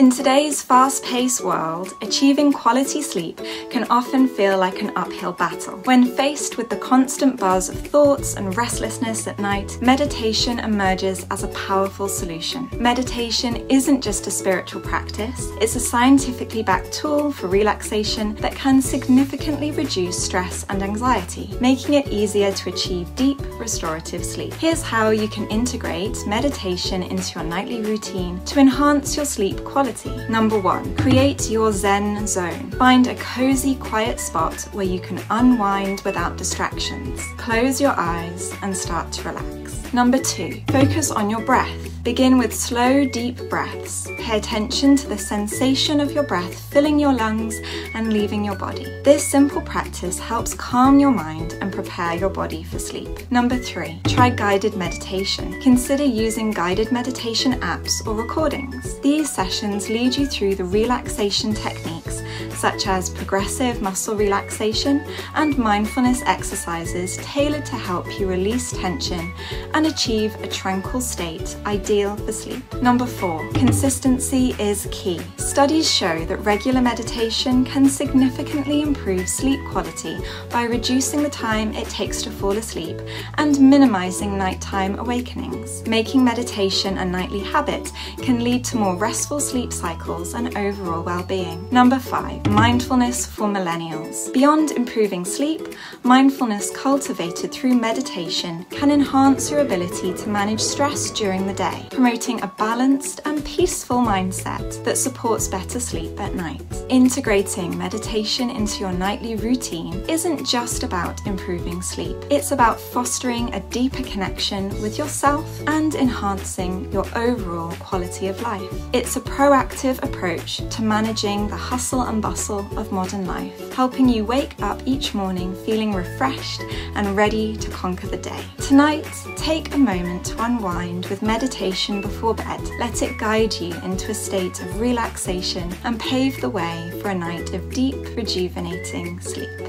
In today's fast paced world, achieving quality sleep can often feel like an uphill battle. When faced with the constant buzz of thoughts and restlessness at night, meditation emerges as a powerful solution. Meditation isn't just a spiritual practice, it's a scientifically backed tool for relaxation that can significantly reduce stress and anxiety, making it easier to achieve deep, restorative sleep. Here's how you can integrate meditation into your nightly routine to enhance your sleep quality Number one, create your Zen zone. Find a cozy, quiet spot where you can unwind without distractions. Close your eyes and start to relax. Number two, focus on your breath. Begin with slow, deep breaths. Pay attention to the sensation of your breath filling your lungs and leaving your body. This simple practice helps calm your mind and prepare your body for sleep. Number three, try guided meditation. Consider using guided meditation apps or recordings. These sessions lead you through the relaxation techniques such as progressive muscle relaxation and mindfulness exercises tailored to help you release tension and achieve a tranquil state ideal for sleep. Number four, consistency is key. Studies show that regular meditation can significantly improve sleep quality by reducing the time it takes to fall asleep and minimizing nighttime awakenings. Making meditation a nightly habit can lead to more restful sleep cycles and overall well-being. Number five, mindfulness for millennials. Beyond improving sleep, mindfulness cultivated through meditation can enhance your ability to manage stress during the day, promoting a balanced and peaceful mindset that supports better sleep at night. Integrating meditation into your nightly routine isn't just about improving sleep, it's about fostering a deeper connection with yourself and enhancing your overall quality of life. It's a proactive approach to managing the hustle and of modern life, helping you wake up each morning feeling refreshed and ready to conquer the day. Tonight, take a moment to unwind with meditation before bed. Let it guide you into a state of relaxation and pave the way for a night of deep, rejuvenating sleep.